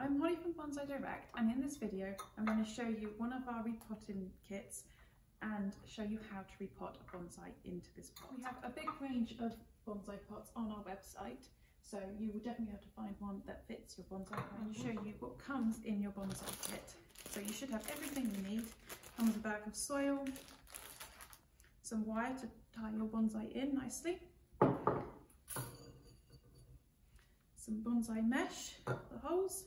I'm Holly from Bonsai Direct and in this video I'm going to show you one of our repotting kits and show you how to repot a bonsai into this pot. We have a big range of bonsai pots on our website so you will definitely have to find one that fits your bonsai and show you what comes in your bonsai kit. So you should have everything you need. Comes a bag of soil, some wire to tie your bonsai in nicely, some bonsai mesh, the holes,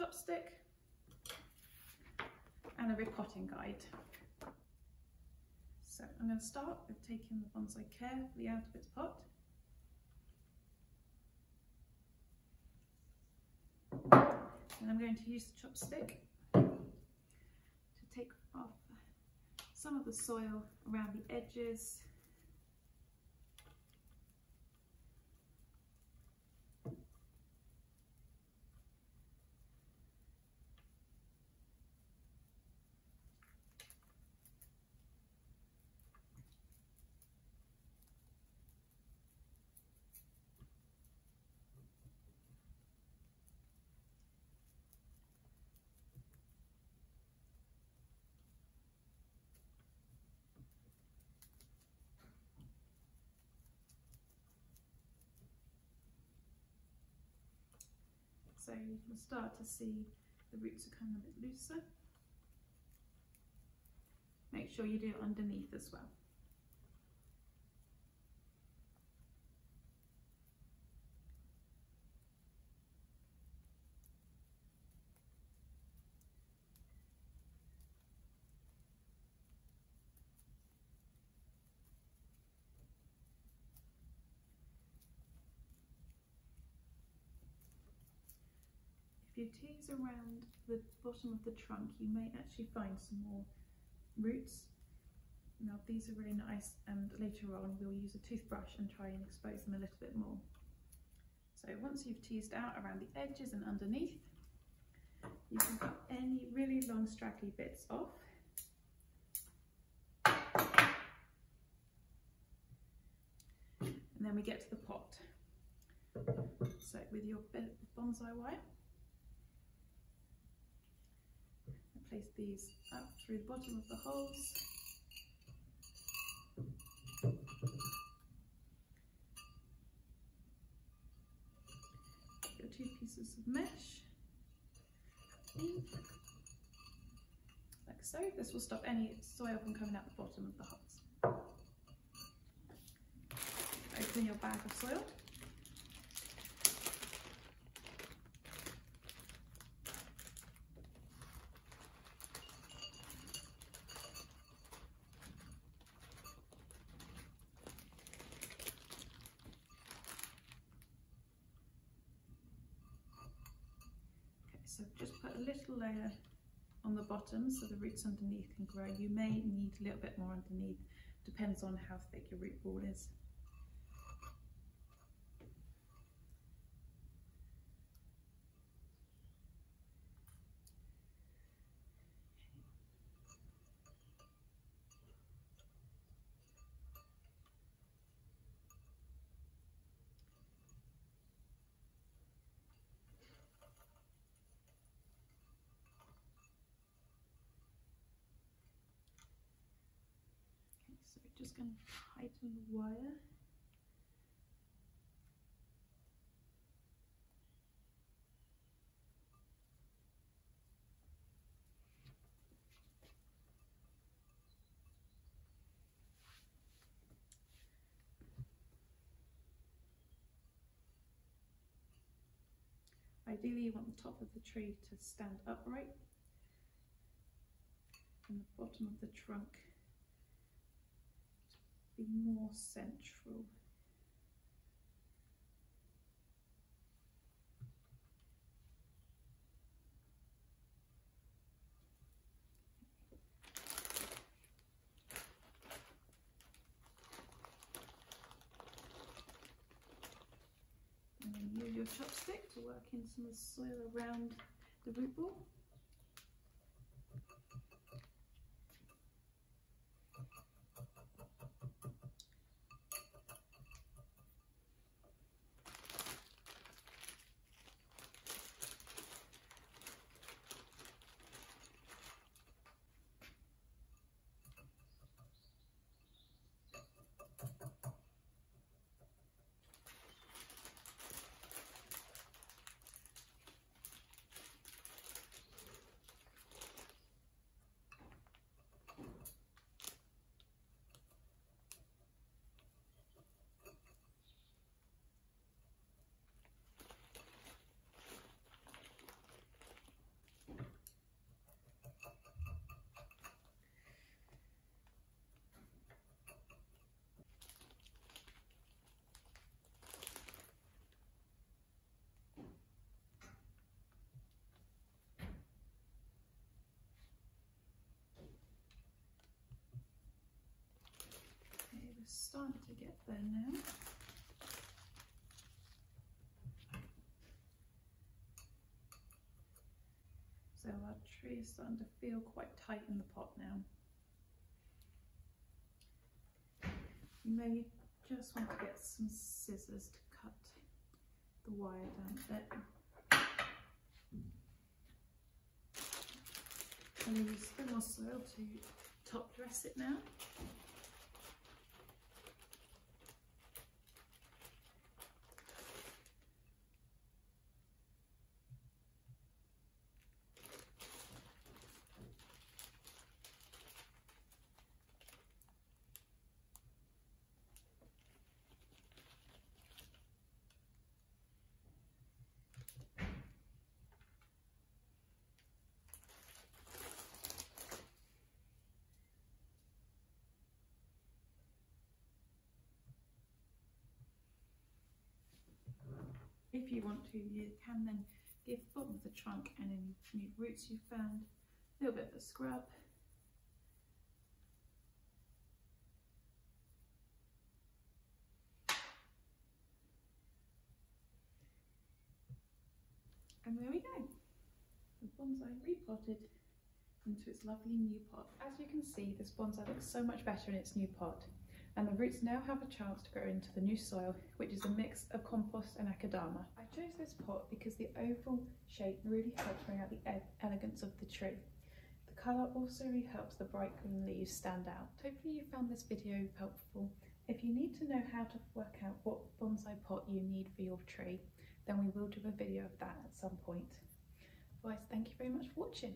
chopstick, and a repotting guide. So I'm going to start with taking the bonsai carefully out of its pot. And I'm going to use the chopstick to take off some of the soil around the edges so you can start to see the roots are coming a bit looser. Make sure you do it underneath as well. You tease around the bottom of the trunk, you may actually find some more roots. Now these are really nice and later on we'll use a toothbrush and try and expose them a little bit more. So once you've teased out around the edges and underneath, you can cut any really long straggly bits off. And then we get to the pot. So with your bonsai wire, place these up through the bottom of the holes. Your two pieces of mesh in, like so. This will stop any soil from coming out the bottom of the holes. Open your bag of soil. So just put a little layer on the bottom so the roots underneath can grow. You may need a little bit more underneath, depends on how thick your root ball is. Just going to tighten the wire. Ideally you want the top of the tree to stand upright and the bottom of the trunk be more central. And use your chopstick to work in some of the soil around the root ball. There now. So our tree is starting to feel quite tight in the pot now. You may just want to get some scissors to cut the wire down a bit. And then bit more soil to top dress it now. If you want to, you can then give the bottom of the trunk and any new roots you've found a little bit of a scrub. And there we go. The bonsai repotted into its lovely new pot. As you can see, this bonsai looks so much better in its new pot and the roots now have a chance to grow into the new soil, which is a mix of compost and akadama. I chose this pot because the oval shape really helps bring out the elegance of the tree. The colour also really helps the bright green leaves stand out. Hopefully you found this video helpful. If you need to know how to work out what bonsai pot you need for your tree, then we will do a video of that at some point. Otherwise, thank you very much for watching.